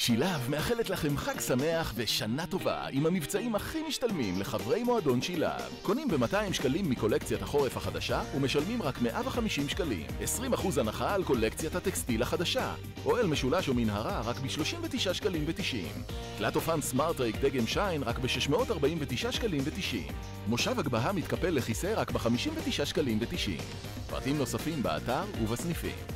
שילב מאחלת לכם חג שמח ושנה טובה עם המבצעים הכי משתלמים לחברי מועדון שילב. קונים ב-200 שקלים מקולקציית החורף החדשה ומשלמים רק 150 שקלים. 20% הנחה על קולקציית הטקסטיל החדשה. אוהל משולש או מנהרה רק ב-39 שקלים ו-90. תלת אופן smarTrike דגם Shine רק ב-649 שקלים ו-90. מושב הגבהה מתקפל לכיסא רק ב-59 שקלים ו-90. פרטים נוספים באתר ובסניפים.